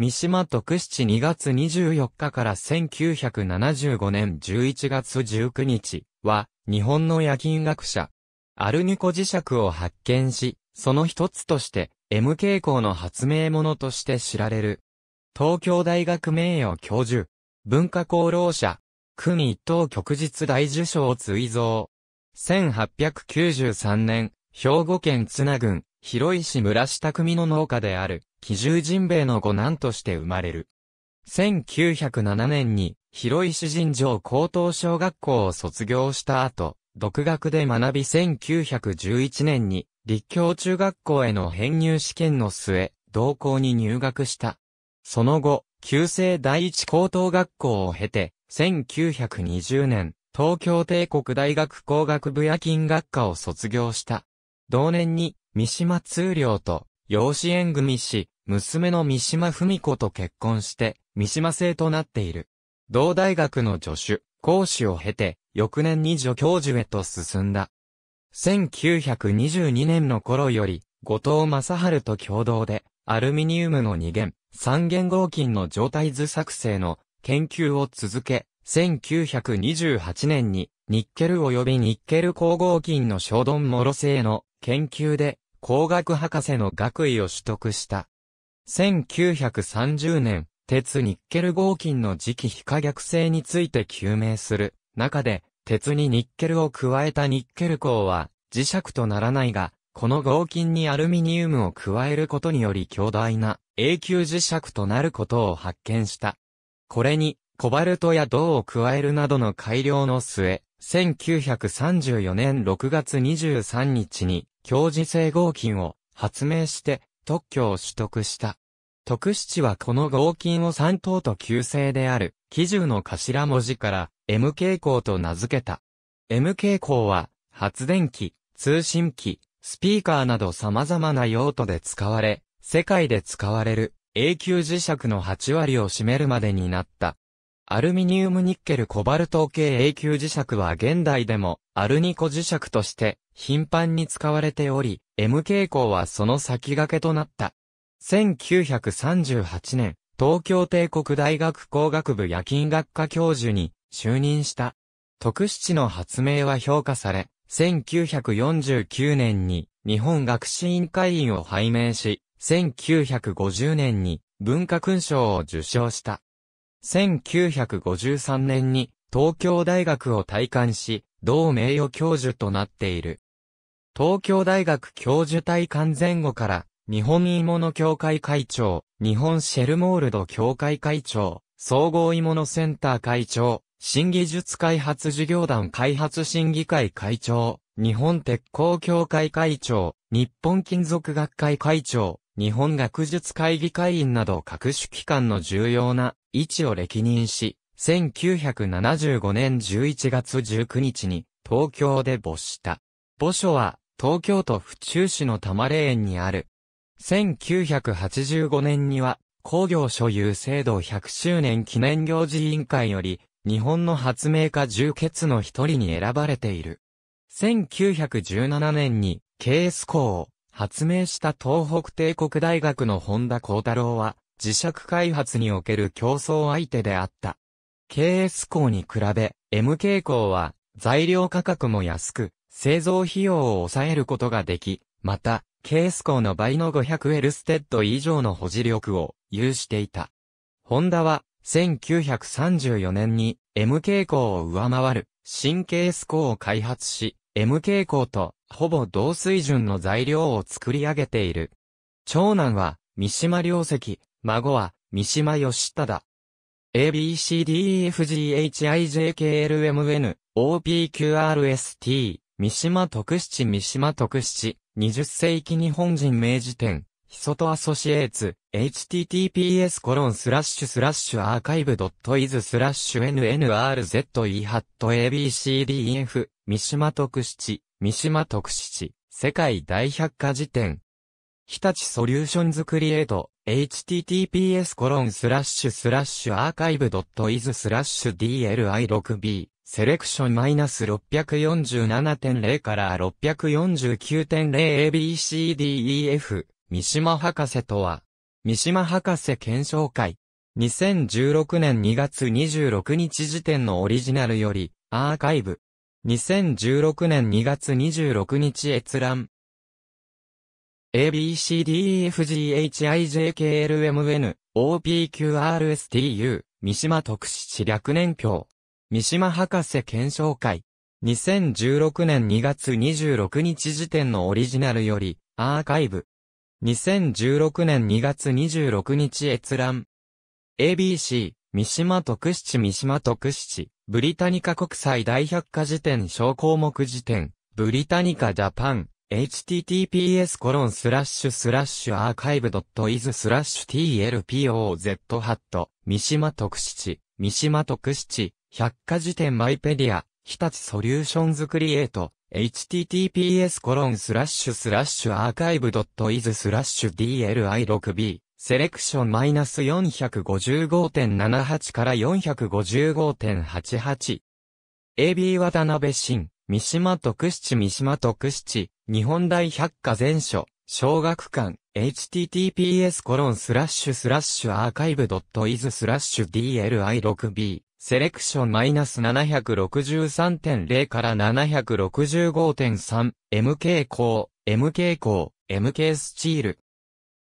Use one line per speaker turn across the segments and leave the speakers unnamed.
三島徳七2月24日から1975年11月19日は、日本の夜勤学者。アルニコ磁石を発見し、その一つとして、M 傾向の発明者として知られる。東京大学名誉教授。文化功労者。国一等旭日大受賞追贈。1893年、兵庫県津郡、広石村下組の農家である、奇獣人兵衛の五男として生まれる。1907年に、広石神城高等小学校を卒業した後、独学で学び1911年に、立教中学校への編入試験の末、同校に入学した。その後、旧制第一高等学校を経て、1920年、東京帝国大学工学部夜勤学科を卒業した。同年に、三島通良と、養子縁組し、娘の三島文子と結婚して、三島生となっている。同大学の助手、講師を経て、翌年に助教授へと進んだ。1922年の頃より、後藤正治と共同で、アルミニウムの二元、三元合金の状態図作成の研究を続け、1928年にニッケル及びニッケル光合金の小丼モロ製の研究で工学博士の学位を取得した。1930年、鉄ニッケル合金の磁気非可逆性について究明する中で、鉄にニッケルを加えたニッケル鋼は磁石とならないが、この合金にアルミニウムを加えることにより強大な永久磁石となることを発見した。これに、コバルトや銅を加えるなどの改良の末、1934年6月23日に、強磁性合金を発明して特許を取得した。特七はこの合金を三等と旧姓である、基準の頭文字から M 傾向と名付けた。M 傾向は、発電機、通信機、スピーカーなど様々な用途で使われ、世界で使われる永久磁石の8割を占めるまでになった。アルミニウムニッケルコバルト系永久磁石は現代でもアルニコ磁石として頻繁に使われており、M 傾向はその先駆けとなった。1938年、東京帝国大学工学部夜勤学科教授に就任した。特七の発明は評価され、1949年に日本学士委員会員を拝命し、1950年に文化勲章を受章した。1953年に東京大学を退官し、同名誉教授となっている。東京大学教授退官前後から、日本鋳物協会会長、日本シェルモールド協会会長、総合鋳物センター会長、新技術開発事業団開発審議会会長、日本鉄工協会会長、日本金属学会会長、日本学術会議会員など各種機関の重要な位置を歴任し、1975年11月19日に東京で没した。墓所は東京都府中市の多磨霊園にある。1985年には工業所有権制度100周年記念行事委員会より日本の発明家十傑の一人に選ばれている。1917年に KS 鋼を発明した東北帝国大学の本多光太郎は磁石開発における競争相手であった。KS 鋼に比べ MK 鋼は材料価格も安く製造費用を抑えることができ、また KS 鋼の倍の500エルステッド以上の保磁力を有していた。ホンダは1934年に M 傾向を上回る新ケース鋼を開発し、M 傾向とほぼ同水準の材料を作り上げている。長男は三島良石、孫は三島義忠。ABCDEFGHIJKLMN、OPQRST、三島徳七三島徳七、20世紀日本人明治店、ヒソトアソシエーツ、https コロンスラッシュスラッシュアーカイブドットイズスラッシュ nnrze ハット abcdef 三島徳七、三島徳七、世界大百科事典。日立ソリューションズクリエイト、https コロンスラッシュスラッシュアーカイブドットイズスラッシュ dli6b セレクションマイナス647.0から649.0 ABCDEF 三島博士とは、三島博士検証会。2016年2月26日時点のオリジナルより、アーカイブ。2016年2月26日閲覧。ABCDEFGHIJKLMN OPQRSTU 三島特使略年表。三島博士検証会。2016年2月26日時点のオリジナルより、アーカイブ。2016年2月26日閲覧。ABC、三島特七三島特七、ブリタニカ国際大百科事典小項目辞典、ブリタニカジャパン、https コロンスラッシュスラッシュアーカイブドットイズスラッシュ tlpoz ハット、三島特七、三島特七、百科事典マイペディア、日立ソリューションズクリエイト、https コロンスラッシュスラッシュアーカイブドットイズスラッシュ dli6b セレクションマイナス455.78から455.88。AB 渡辺新、三島徳七三島徳七、日本大百科全書、小学館、https コロンスラッシュスラッシュアーカイブドットイズスラッシュ dli6b セレクションマイナス763.0から765.3 MK 鋼、MK 鋼、MK steel。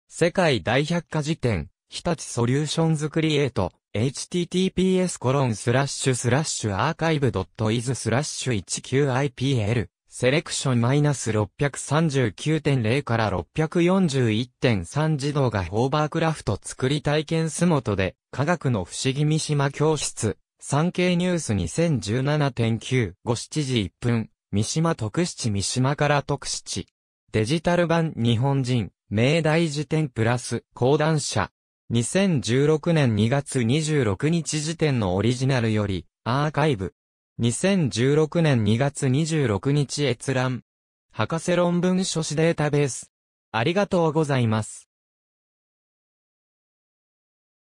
世界大百科事典、日立ソリューションズクリエイト、https コロンスラッシュスラッシュアーカイブドットイズスラッシュ 19IPL、セレクションマイナス639.0から641.3児童がホーバークラフト作り体験スモトで、科学の不思議三島教室、産経ニュース2017.9、5 7時1分、三島特七三島から特七。デジタル版日本人、明大辞典プラス、講談社。2016年2月26日時点のオリジナルより、アーカイブ。2016年2月26日閲覧。博士論文書士データベース。ありがとうございます。